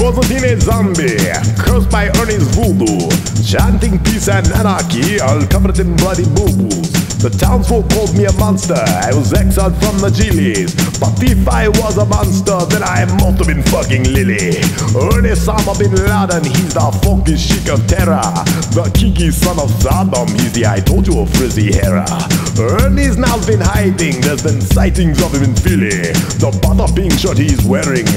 Was a teenage zombie, cursed by Ernie's voodoo, chanting peace and anarchy, all covered in bloody boo-boos. The townsfolk called me a monster, I was exiled from the Chilis. But if I was a monster, then I must have been fucking Lily. Osama bin Laden, he's the funky chic of terror. The kinky son of Saddam, he's the Ayatollah a frizzy hair. Ernie's now been hiding, there's been sightings of him in Philly. The butter pink shirt he's wearing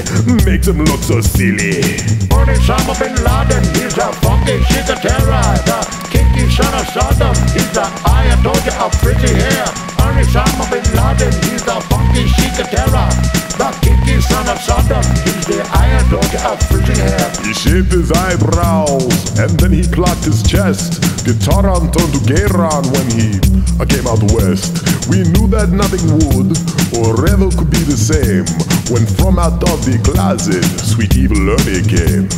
makes him look so silly. Osama bin Laden, he's the funky chic a terror. The kinky son of Saddam, he's the Ayatollah a pretty hair. Osama bin Laden, he's the funky chic of terror. The kinky son of Saddam, he's the Ayatollah of pretty hair. He shaved his eyebrows and then he plucked his chest. Guitar on turned to Gayron when he uh, came out west. We knew that nothing would or ever could be the same when from out of the closet sweet evil Ernie came.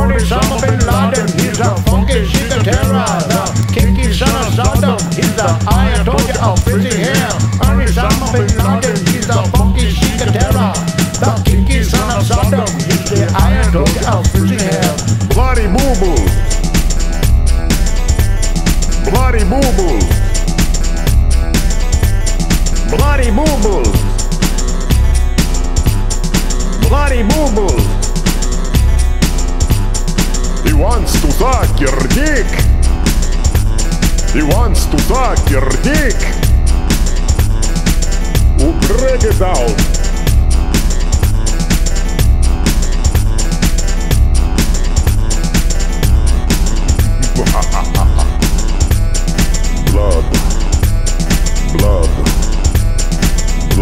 Ernie Osama bin Laden, he's the funky chic of terror. The kinky son of Saddam, he's the Ayatollah of pretty hair. Ernie Osama bin Laden, he's the funky chic of terror. The kinky son of Saddam, he's the Ayatollah of pretty hair. Bloody boo boo. Bloody boo boo. Bloody boo boo. Bloody boo boo. He wants to suck your dick. He wants to suck your dick. Oh, break it down.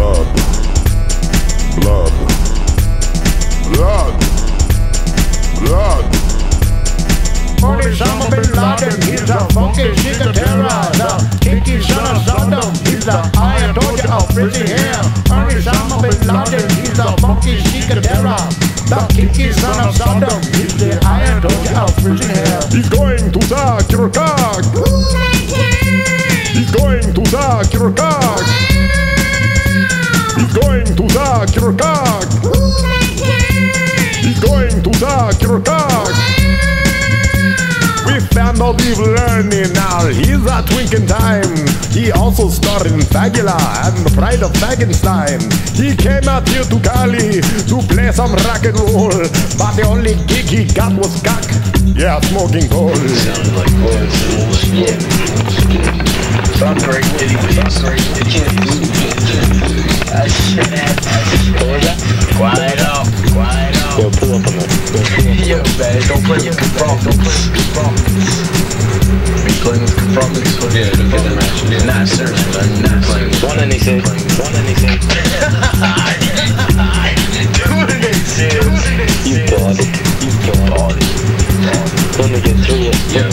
Blood, blood, blood, blood. Ernie Osama bin Laden, he's the funky chic of terror. The kinky son of Saddam, he's the Ayatollah of pretty hair. Ernie Osama bin Laden, he's the funky chic of terror. The kinky son of Saddam, he's the Ayatollah of pretty hair. He's going to suck your. He's going to suck your cock. He's going to your cock. He's going to your cock. We found out evil learning now. He's a twink in time. He also starred in Fagula and the Pride of Fagenstein. He came out here to Cali to play some rock and roll. But the only gig he got was cock. Yeah, smoking coal. Like. Sounds great. Did he sounds great? Play with confront. Don't play with confront. Are you playing with confront this one? Yeah, don't get that match. Yeah. Not serious, man. Not playing with One anything. One anything. Doing it serious. You got it. You got it. Gonna get through it. Yeah,